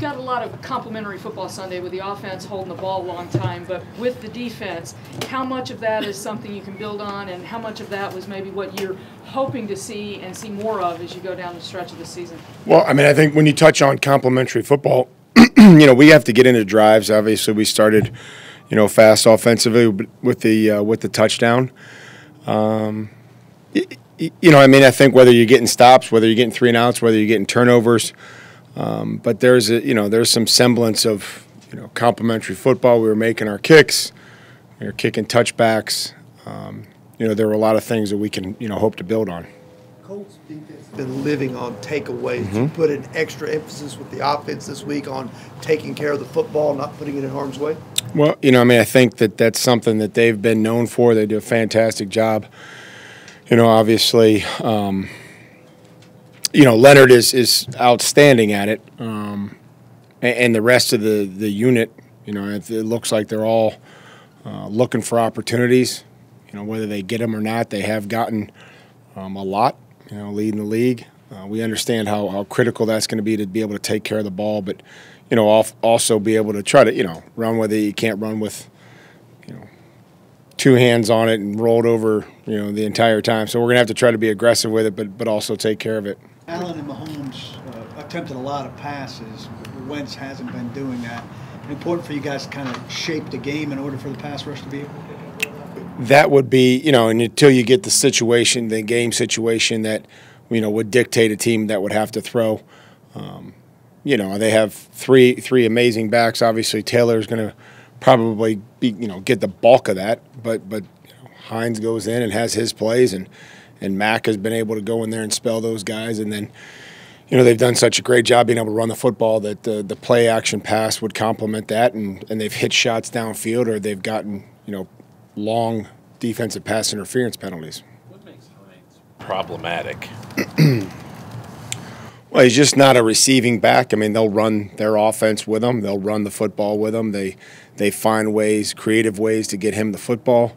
got a lot of complementary football Sunday with the offense holding the ball a long time, but with the defense, how much of that is something you can build on, and how much of that was maybe what you're hoping to see and see more of as you go down the stretch of the season? Well, I mean, I think when you touch on complementary football, you know, we have to get into drives. Obviously, we started, you know, fast offensively with the uh, with the touchdown. Um, you know, I mean, I think whether you're getting stops, whether you're getting three and outs, whether you're getting turnovers, um, but there's a, you know, there's some semblance of you know complementary football. We were making our kicks, we were kicking touchbacks. Um, you know, there were a lot of things that we can you know hope to build on. Colts defense has been living on takeaways. Mm-hmm. You put an extra emphasis with the offense this week on taking care of the football, not putting it in harm's way. Well, you know, I mean, I think that that's something that they've been known for. They do a fantastic job. You know, obviously, um, you know Leonard is is outstanding at it, um, and, and, the rest of the the unit. You know, it, it looks like they're all uh, looking for opportunities. You know, whether they get them or not, they have gotten um, a lot. You know, leading the league. Uh, we understand how, how critical that's going to be to be able to take care of the ball, but you know, also be able to try to you know run whether you can't run with you know two hands on it and rolled over you know the entire time. So we're gonna have to try to be aggressive with it, but but also take care of it. Allen and Mahomes uh, attempted a lot of passes. Wentz hasn't been doing that. Important for you guys to kind of shape the game in order for the pass rush to be that would be, you know, and until you get the situation, the game situation that, you know, would dictate a team that would have to throw. Um, you know, they have three three amazing backs. Obviously, Taylor is going to probably be, you know, get the bulk of that. But but you know, Hines goes in and has his plays, and and Mack has been able to go in there and spell those guys, and then. You know they've done such a great job being able to run the football that the, the play action pass would complement that, and, and they've hit shots downfield or they've gotten you know long defensive pass interference penalties. What makes Hines problematic? well, he's just not a receiving back. I mean, they'll run their offense with him. They'll run the football with him. They they find ways, creative ways to get him the football.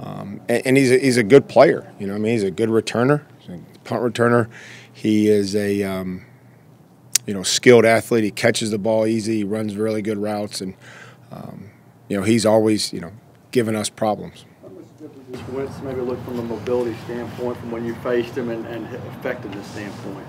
Um, and, and, he's a, he's a good player. You know, I mean, he's a good returner, a punt returner. He is a um, you know skilled athlete. He catches the ball easy. He runs really good routes, and um, you know he's always you know given us problems. Wentz maybe look from a mobility standpoint from when you faced him and, and effectiveness standpoint?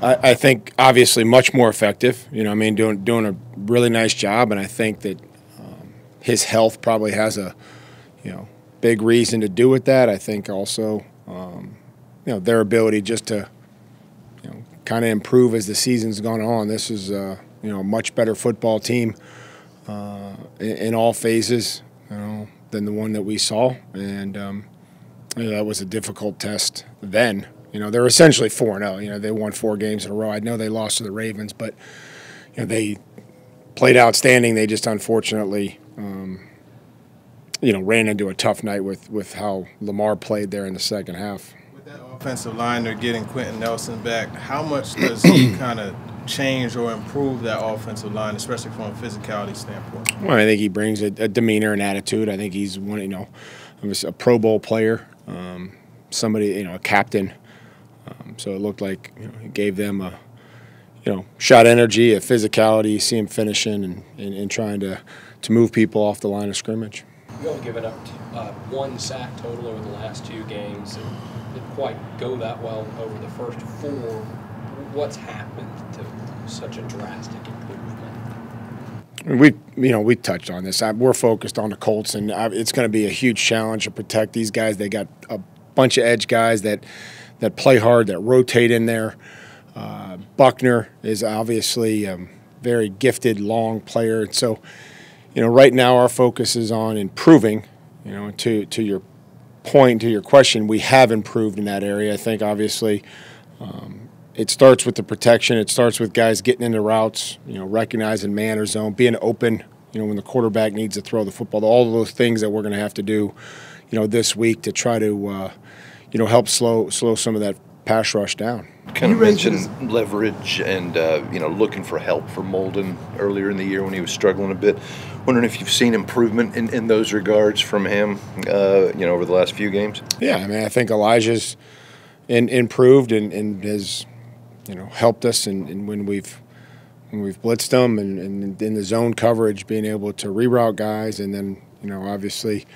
I, I, think obviously much more effective. You know, I mean, doing doing a really nice job, and I think that um, his health probably has a you know big reason to do with that. I think also um, you know their ability just to you know kind of improve as the season's gone on. This is uh, you know a much better football team uh, in, in all phases. You know, than the one that we saw, and um, you know, that was a difficult test then. You know, they're essentially four zero. Oh. You know, they won four games in a row. I know they lost to the Ravens, but you know they played outstanding. They just unfortunately, um, you know, ran into a tough night with with how Lamar played there in the second half. With that offensive line, they're getting Quenton Nelson back. How much does he kind of change or improve that offensive line, especially from a physicality standpoint? Well, I think he brings a, a demeanor and attitude. I think he's one, you know, a Pro Bowl player, um, somebody, you know, a captain. Um, so it looked like you know, he gave them a, you know, shot energy, a physicality. You see him finishing and, and, and trying to, to move people off the line of scrimmage. You all given up uh, one sack total over the last two games. It didn't quite go that well over the first four what's happened to such a drastic improvement? We, you know, we touched on this. We're focused on the Colts, and it's going to be a huge challenge to protect these guys. They got a bunch of edge guys that that play hard, that rotate in there. Uh, Buckner is obviously a very gifted, long player, and so, you know, right now our focus is on improving. You know, to to your point, to your question, we have improved in that area. I think obviously. Um, it starts with the protection. It starts with guys getting into routes, you know, recognizing man or zone, being open, you know, when the quarterback needs to throw the football. All of those things that we're going to have to do, you know, this week to try to, uh, you know, help slow slow some of that pass rush down. Kind of mentioned leverage and uh, you know looking for help for Molden earlier in the year when he was struggling a bit. Wondering if you've seen improvement in, in those regards from him, uh, you know, over the last few games. Yeah, I mean, I think Elijah's in, improved and, and has you know helped us and, and when we've when we've blitzed them and, and in the zone coverage, being able to reroute guys, and then you know obviously,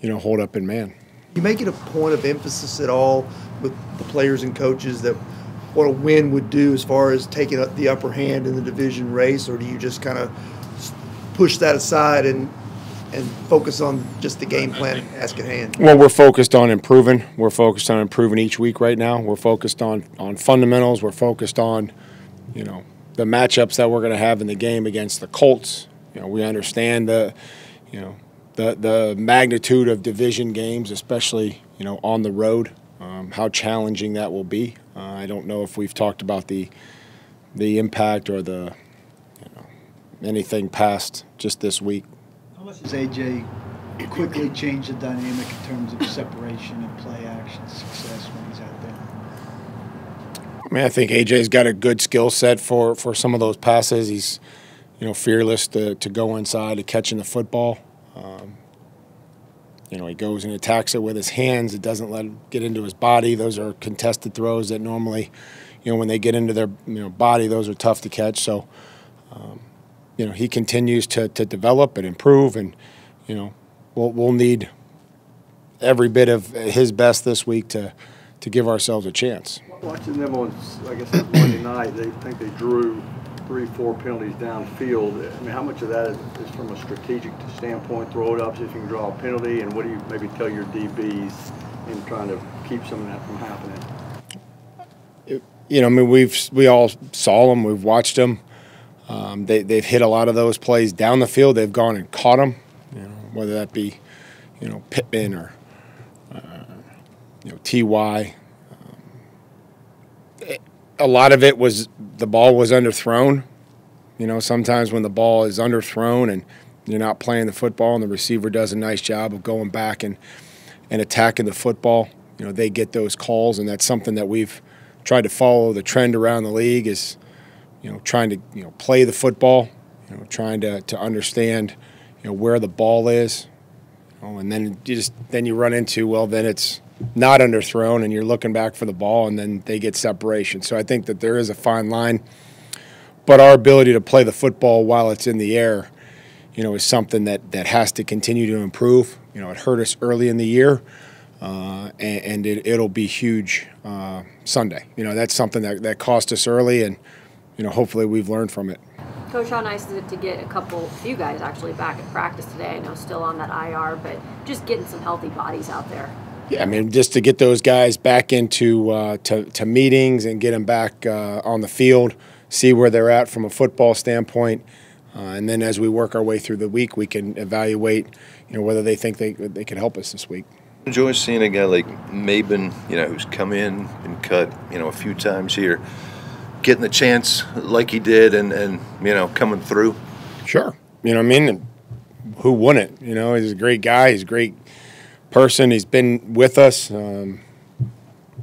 you know hold up in man. You make it a point of emphasis at all with the players and coaches that what a win would do as far as taking up the upper hand in the division race, or do you just kind of push that aside and and focus on just the game plan task at hand? Well, we're focused on improving. We're focused on improving each week right now. We're focused on on fundamentals. We're focused on, you know, the matchups that we're going to have in the game against the Colts. You know, we understand the, you know, the the magnitude of division games, especially you know on the road, um, how challenging that will be. Uh, I don't know if we've talked about the the impact or the you know anything past just this week. How much does AJ quickly change the dynamic in terms of separation and play action success when he's out there? I mean, I think AJ's got a good skill set for, for some of those passes. He's, you know, fearless to, to go inside to catching the football. Um, you know, he goes and attacks it with his hands. It doesn't let it get into his body. Those are contested throws that normally, you know, when they get into their you know body, those are tough to catch. So, um, you know, he continues to, to develop and improve, and you know, we'll we'll need every bit of his best this week to to give ourselves a chance. Watching them on, I guess, Monday night, they think they drew three, four penalties downfield. I mean, how much of that is, is from a strategic standpoint, throw it up, see if you can draw a penalty, and what do you maybe tell your DBs in trying to keep some of that from happening? you know, I mean, we've we all saw them, we've watched them. Um, they they've hit a lot of those plays down the field. They've gone and caught them, you know, whether that be, you know, Pittman or, uh, you know, Ty. A lot of it was the ball was underthrown. You know, sometimes when the ball is underthrown and you're not playing the football, and the receiver does a nice job of going back and and attacking the football, you know, they get those calls, and that's something that we've tried to follow the trend around the league is you know, trying to you know play the football, you know, trying to, to understand you know where the ball is, know, and then you just then you run into well then it's not underthrown and you're looking back for the ball and then they get separation. So I think that there is a fine line, but our ability to play the football while it's in the air, you know, is something that that has to continue to improve. You know, it hurt us early in the year. Uh, and, and it, will be huge uh, Sunday. You know, that's something that, that cost us early, and you know, hopefully we've learned from it. Coach, how nice is it to get a couple, few guys actually back at practice today? I know still on that IR, but just getting some healthy bodies out there. Yeah, I mean, just to get those guys back into uh, to, to meetings and get them back uh, on the field, see where they're at from a football standpoint, uh, and then as we work our way through the week, we can evaluate, you know, whether they think they they can help us this week. Enjoy seeing a guy like Mabin, you know, who's come in and cut, you know, a few times here getting the chance like he did and, and you know coming through? Sure. You know, I mean, who wouldn't? You know, he's a great guy. He's great person. He's been with us. Um,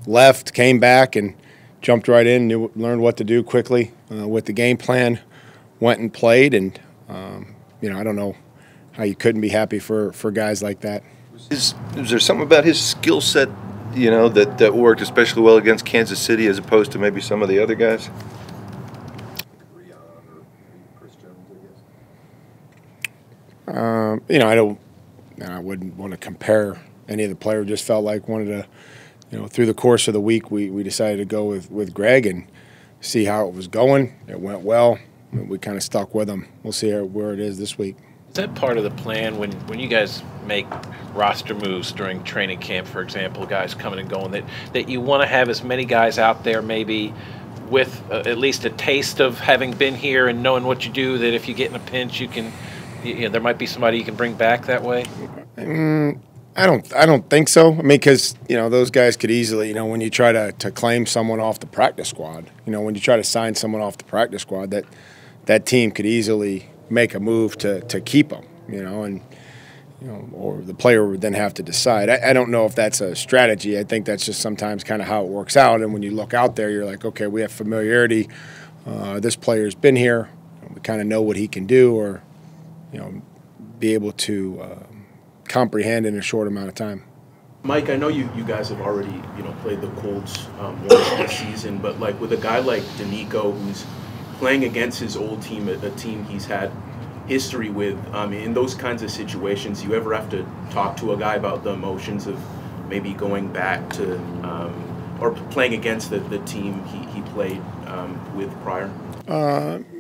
left, came back, and jumped right in. Knew, learned what to do quickly uh, with the game plan. Went and played, and um, you know, I don't know how you couldn't be happy for for guys like that. Is, is there something about his skill set you know, that, that worked especially well against Kansas City as opposed to maybe some of the other guys? Um, you know, I don't, I wouldn't want to compare any of the players. Just felt like wanted to, you know, through the course of the week, we, we decided to go with, with Greg and see how it was going. It went well. We kind of stuck with him. We'll see where it is this week. Is that part of the plan when, when you guys make roster moves during training camp, for example, guys coming and going, that, that you want to have as many guys out there maybe with uh, at least a taste of having been here and knowing what you do, that if you get in a pinch, you can, you know, there might be somebody you can bring back that way? Mm, I don't, I don't think so. I mean, because you know those guys could easily, you know, when you try to, to claim someone off the practice squad, you know, when you try to sign someone off the practice squad, that that team could easily make a move to, to keep them, you know, and you know, or the player would then have to decide. I, I, don't know if that's a strategy. I think that's just sometimes kind of how it works out. And when you look out there, you're like, okay, we have familiarity. Uh, this player's been here. We kind of know what he can do, or you know, be able to uh, comprehend in a short amount of time. Mike, I know you, you guys have already you know played the Colts um, once this season, but like with a guy like Denico, who's playing against his old team, a, a team he's had history with. Um, in those kinds of situations, you ever have to talk to a guy about the emotions of maybe going back to um, or playing against the, the team he, he played um, with prior?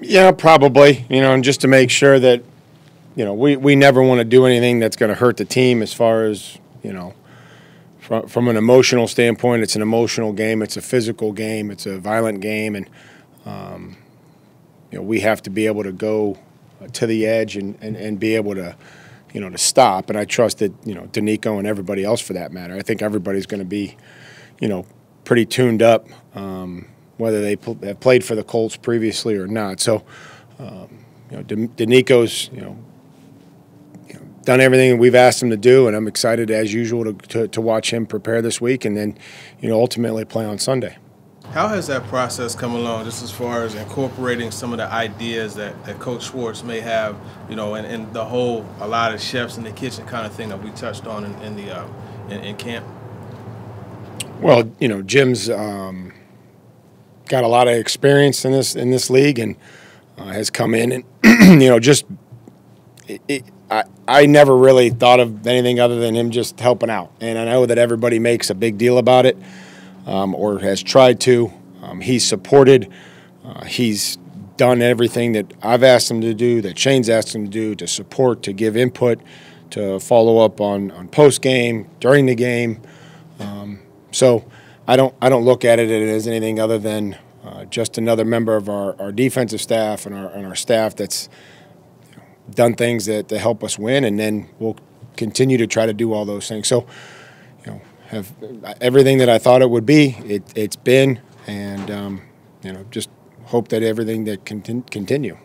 Yeah, probably. You know, and just to make sure that, you know, we, we never want to do anything that's going to hurt the team as far as, you know, from, from an emotional standpoint, it's an emotional game, it's a physical game, it's a violent game, and, um, you know, we have to be able to go to the edge and, and, and be able to, you know, to stop. And I trust that, you know, Denico and everybody else for that matter. I think everybody's going to be, you know, pretty tuned up, um, whether they pl- have played for the Colts previously or not. So, um, you know, Dan- Denico's, you know, done everything we've asked him to do, and I'm excited as usual to, to, to watch him prepare this week and then, you know, ultimately play on Sunday. How has that process come along, just as far as incorporating some of the ideas that, that Coach Schwartz may have, you know, and, and the whole a lot of chefs in the kitchen kind of thing that we touched on in, in the uh, in, in camp? Well, you know, Jim's um, got a lot of experience in this in this league and uh, has come in and you know just it, it, I I never really thought of anything other than him just helping out, and I know that everybody makes a big deal about it um, or has tried to. Um, he's supported. Uh, he's done everything that I've asked him to do, that Shane's asked him to do, to support, to give input, to follow up on on post game, during the game. Um, so I don't I don't look at it as anything other than uh, just another member of our, our defensive staff and our, and our staff that's done things that, that help us win, and then we'll continue to try to do all those things. So, you know, have everything that I thought it would be, it, it's been, and um, you know, just hope that everything that contin- continue.